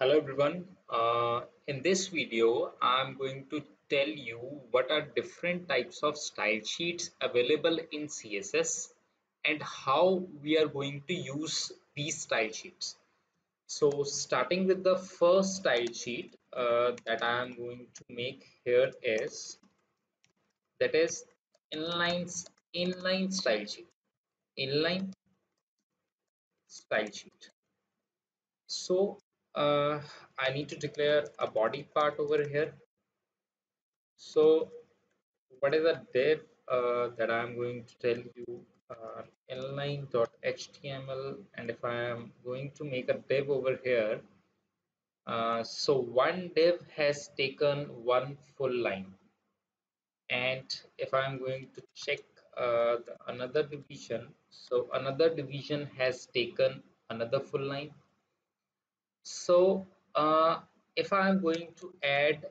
Hello everyone. Uh, in this video, I'm going to tell you what are different types of style sheets available in CSS and how we are going to use these style sheets. So starting with the first style sheet uh, that I am going to make here is that is inline inline style sheet. Inline style sheet. So uh, I need to declare a body part over here. So what is a div uh, that I'm going to tell you uh, inline.html and if I am going to make a div over here uh, so one div has taken one full line and if I'm going to check uh, the another division so another division has taken another full line so uh, if I'm going to add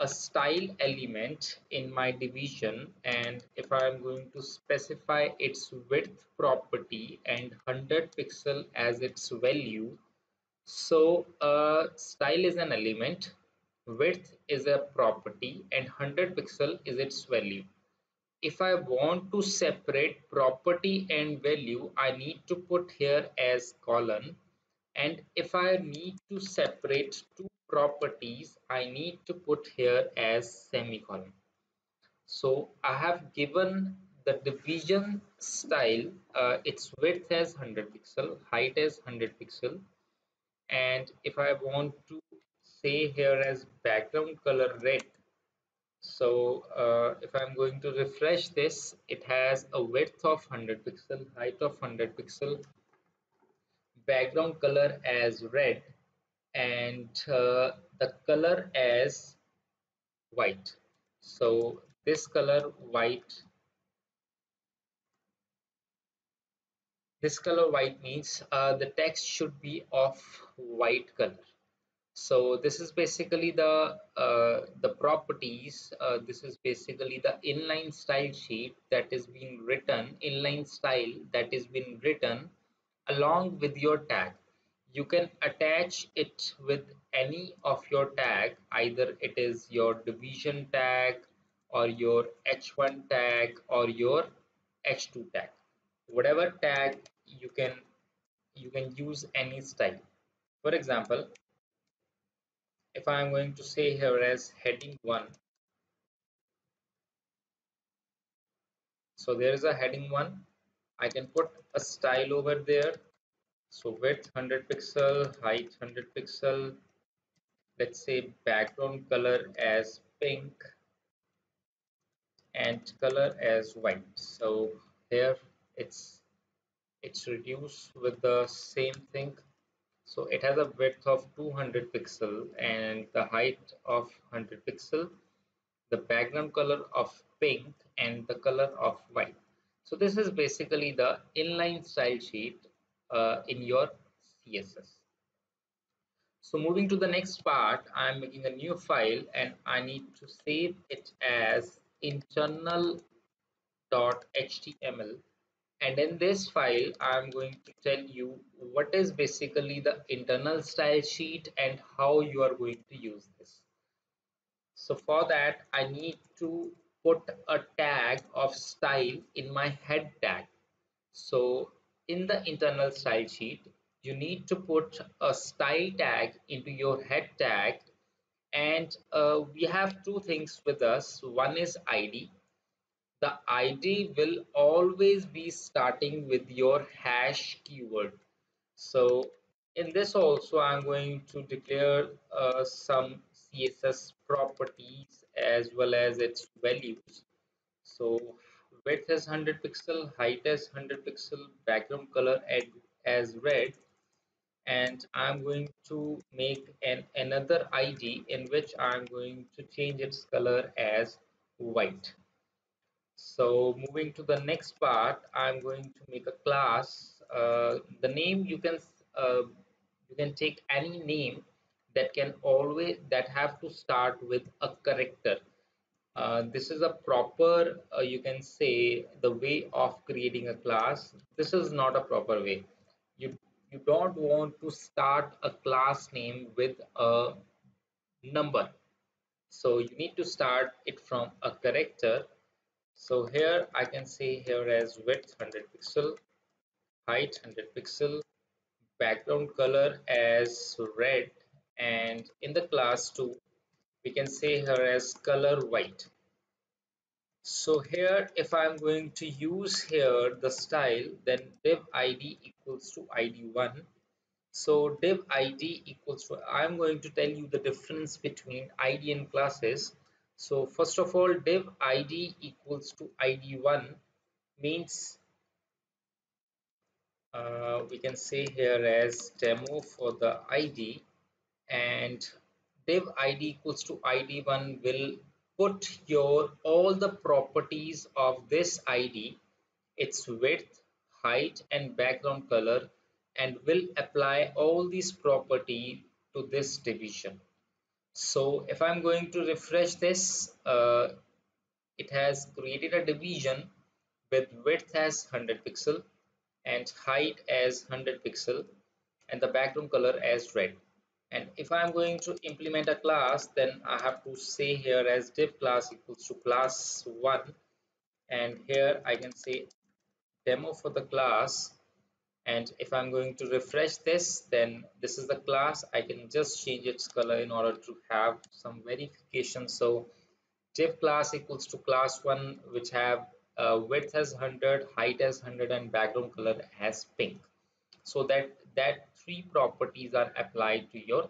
a style element in my division and if I'm going to specify its width property and 100 pixel as its value so uh, style is an element width is a property and 100 pixel is its value. If I want to separate property and value I need to put here as colon and if I need to separate two properties I need to put here as semicolon. So I have given the division style uh, its width as 100 pixel height as 100 pixel. And if I want to say here as background color red so uh, if I'm going to refresh this it has a width of 100 pixel height of 100 pixel background color as red and uh, the color as white. So this color white this color white means uh, the text should be of white color. So this is basically the uh, the properties uh, this is basically the inline style sheet that is being written inline style that is being written along with your tag. You can attach it with any of your tag. Either it is your division tag or your h1 tag or your h2 tag. Whatever tag you can you can use any style. For example if I am going to say here as heading 1 so there is a heading 1 I can put a style over there. So width 100 pixel height 100 pixel. Let's say background color as pink and color as white. So here it's it's reduced with the same thing. So it has a width of 200 pixel and the height of 100 pixel the background color of pink and the color of white so this is basically the inline style sheet uh, in your css so moving to the next part i'm making a new file and i need to save it as internal.html and in this file I'm going to tell you what is basically the internal style sheet and how you are going to use this. So for that I need to put a tag of style in my head tag. So in the internal style sheet you need to put a style tag into your head tag. And uh, we have two things with us. One is id the id will always be starting with your hash keyword. So in this also i'm going to declare uh, some css properties as well as its values. So width is 100 pixel height is 100 pixel background color as red. And i'm going to make an another id in which i'm going to change its color as white. So moving to the next part i'm going to make a class uh, the name you can uh, you can take any name that can always that have to start with a character uh, this is a proper uh, you can say the way of creating a class. This is not a proper way. You you don't want to start a class name with a number. So you need to start it from a character so here I can say here as width 100 pixel height 100 pixel background color as red and in the class 2 we can say here as color white. So here if I'm going to use here the style then div id equals to id1 so div id equals to I'm going to tell you the difference between id and classes. So first of all div id equals to id1 means uh, we can say here as demo for the id and div id equals to id1 will put your all the properties of this id its width height and background color and will apply all these property to this division. So if i'm going to refresh this uh, it has created a division with width as 100 pixel and height as 100 pixel and the background color as red and if I'm going to implement a class then I have to say here as div class equals to class 1 and here I can say demo for the class. And if I'm going to refresh this then this is the class. I can just change its color in order to have some verification. So div class equals to class 1 which have uh, width as 100 height as 100 and background color as pink so that that three properties are applied to your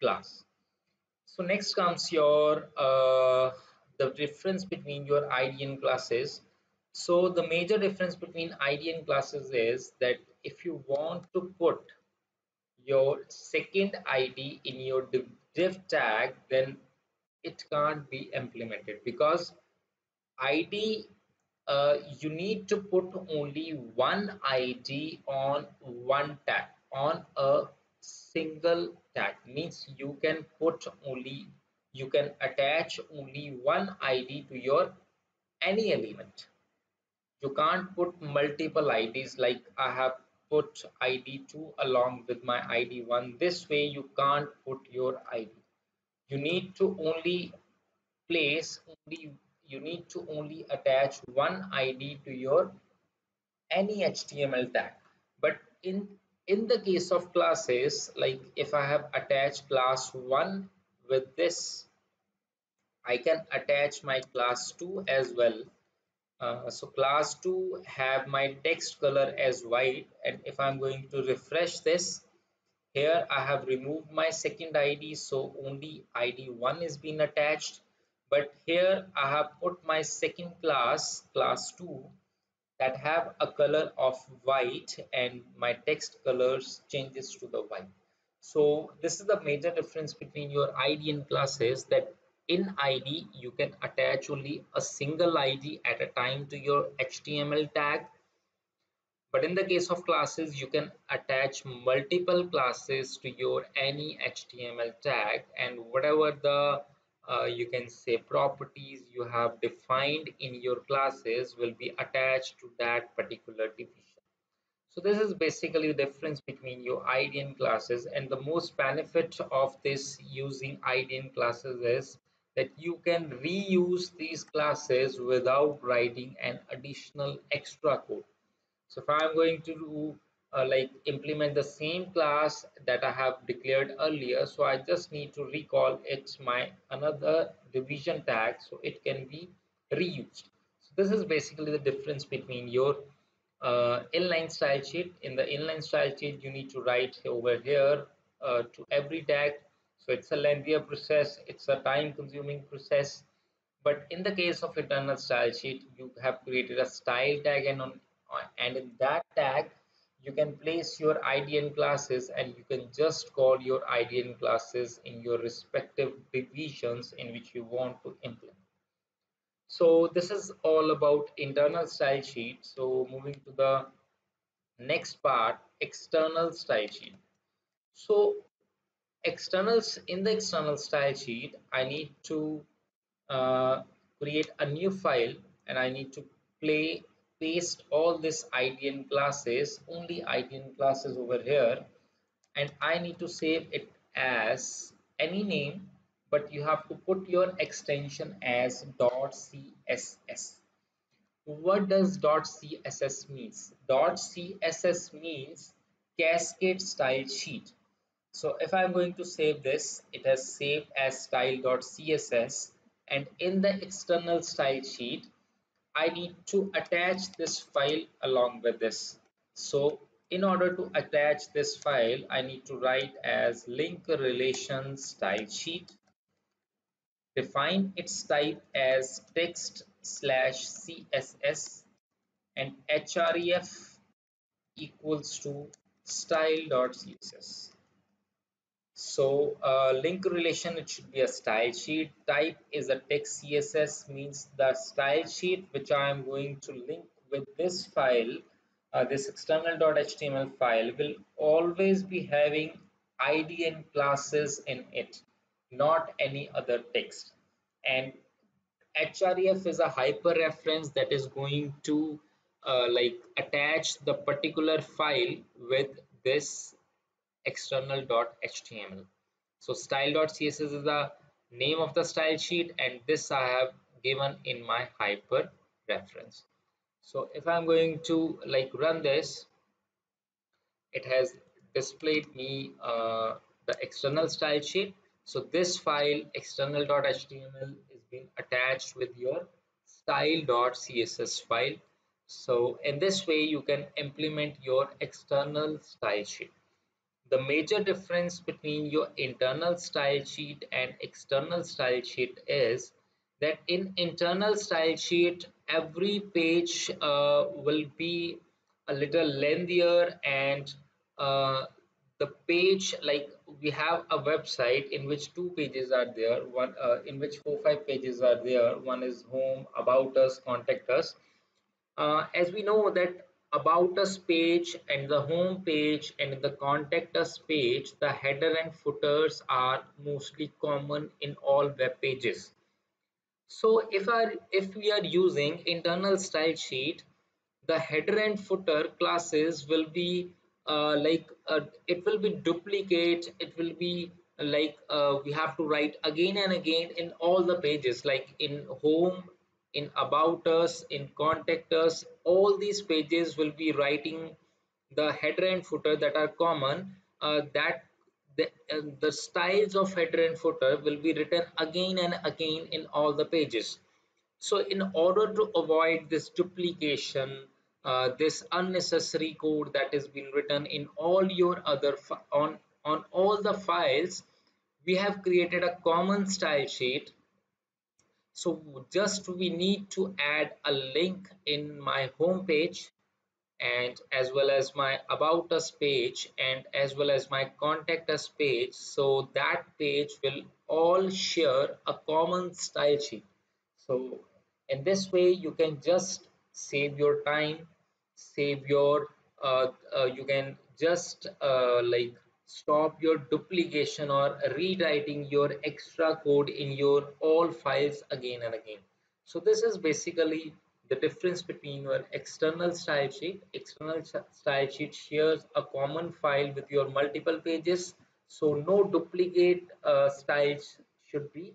class. So next comes your uh, the difference between your id and classes. So the major difference between id and classes is that if you want to put your second id in your div tag then it can't be implemented because id uh, you need to put only one id on one tag on a single tag. Means you can put only you can attach only one id to your any element. You can't put multiple ids like i have put id2 along with my id1 this way you can't put your id you need to only place only you need to only attach one id to your any html tag. But in in the case of classes like if i have attached class 1 with this i can attach my class 2 as well. Uh, so class 2 have my text color as white and if i'm going to refresh this here I have removed my second ID so only ID 1 is being attached but here I have put my second class class 2 that have a color of white and my text colors changes to the white. So this is the major difference between your ID and classes that in ID you can attach only a single ID at a time to your HTML tag. But in the case of classes you can attach multiple classes to your any html tag and whatever the uh, you can say properties you have defined in your classes will be attached to that particular division. So this is basically the difference between your IDN classes and the most benefit of this using IDN classes is that you can reuse these classes without writing an additional extra code. So if I'm going to do uh, like implement the same class that I have declared earlier, so I just need to recall it's my another division tag so it can be reused. So this is basically the difference between your uh, inline style sheet. In the inline style sheet, you need to write over here uh, to every tag. So it's a lengthier process. It's a time consuming process. But in the case of internal style sheet, you have created a style tag and on and in that tag you can place your IDN classes and you can just call your IDN classes in your respective divisions in which you want to implement. So this is all about internal style sheet. So moving to the next part, external style sheet. So externals in the external style sheet, I need to uh, create a new file and I need to play paste all this IDN classes, only IDN classes over here, and I need to save it as any name, but you have to put your extension as .css. What does .css means? .css means cascade style sheet. So if I'm going to save this, it has saved as style.css and in the external style sheet, I need to attach this file along with this. So in order to attach this file, I need to write as link relation style sheet. Define its type as text slash CSS and href equals to style.css. So uh, link relation, it should be a style sheet. Type is a text CSS means the style sheet which I am going to link with this file, uh, this external.html file will always be having ID and classes in it, not any other text. And href is a hyper reference that is going to uh, like attach the particular file with this external.html. So style.css is the name of the style sheet and this I have given in my hyper reference. So if I'm going to like run this, it has displayed me uh, the external style sheet. So this file external.html is being attached with your style.css file. So in this way you can implement your external style sheet the major difference between your internal style sheet and external style sheet is that in internal style sheet every page uh, will be a little lengthier and uh, the page like we have a website in which two pages are there one uh, in which four five pages are there. One is home about us contact us. Uh, as we know that about us page and the home page and the contact us page the header and footers are mostly common in all web pages. So if our if we are using internal style sheet the header and footer classes will be uh, like uh, it will be duplicate it will be like uh, we have to write again and again in all the pages like in home in about us in contact us all these pages will be writing the header and footer that are common uh, that the, uh, the styles of header and footer will be written again and again in all the pages. So in order to avoid this duplication uh, this unnecessary code that is being written in all your other on on all the files we have created a common style sheet so just we need to add a link in my home page and as well as my about us page and as well as my contact us page. So that page will all share a common style sheet. So in this way you can just save your time save your uh, uh, you can just uh, like stop your duplication or rewriting your extra code in your all files again and again. So this is basically the difference between your external style sheet. External style sheet shares a common file with your multiple pages. So no duplicate uh, styles should be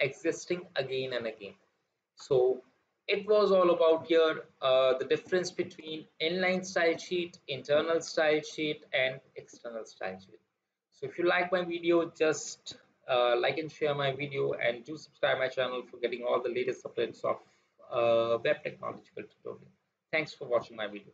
existing again and again. So it was all about here uh, the difference between inline style sheet internal style sheet and external style sheet. So if you like my video just uh, like and share my video and do subscribe my channel for getting all the latest updates of uh, web technological tutorial. Thanks for watching my video